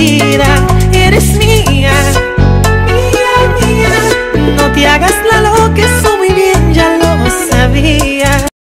mentira.